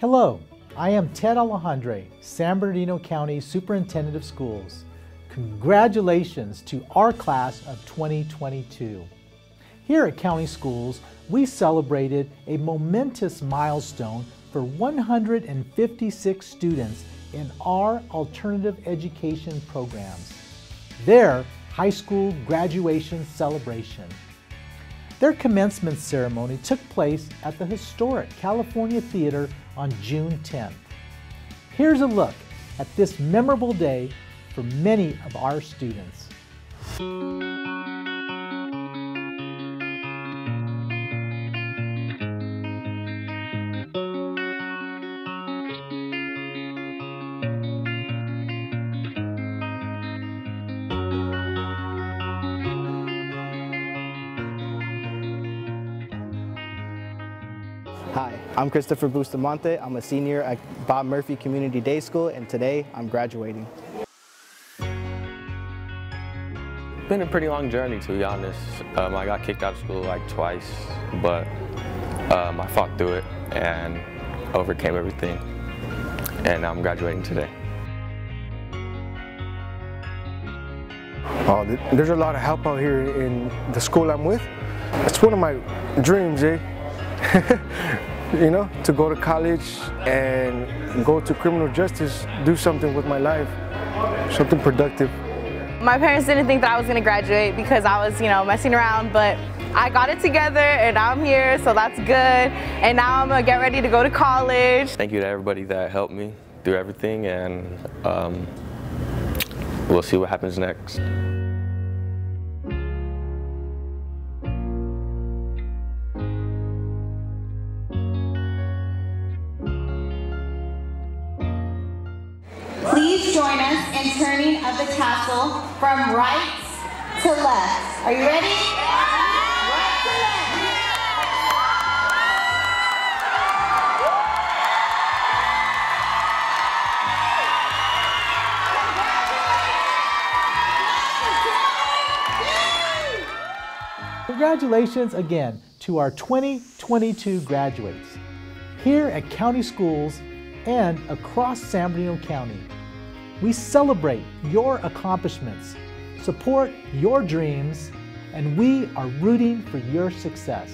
Hello, I am Ted Alejandre, San Bernardino County Superintendent of Schools. Congratulations to our class of 2022. Here at County Schools, we celebrated a momentous milestone for 156 students in our alternative education programs, their high school graduation celebration. Their commencement ceremony took place at the historic California Theater on June 10th. Here's a look at this memorable day for many of our students. Hi, I'm Christopher Bustamante. I'm a senior at Bob Murphy Community Day School and today I'm graduating. Been a pretty long journey to be honest. Um, I got kicked out of school like twice, but um, I fought through it and overcame everything. And I'm graduating today. Oh, there's a lot of help out here in the school I'm with. It's one of my dreams, eh? you know, to go to college and go to criminal justice, do something with my life, something productive. My parents didn't think that I was going to graduate because I was, you know, messing around, but I got it together and now I'm here, so that's good. And now I'm going to get ready to go to college. Thank you to everybody that helped me through everything and um, we'll see what happens next. In turning of the tassel from right to left. Are you ready? Right to left. Congratulations again to our 2022 graduates. Here at County Schools and across San Bernardino County, we celebrate your accomplishments, support your dreams, and we are rooting for your success.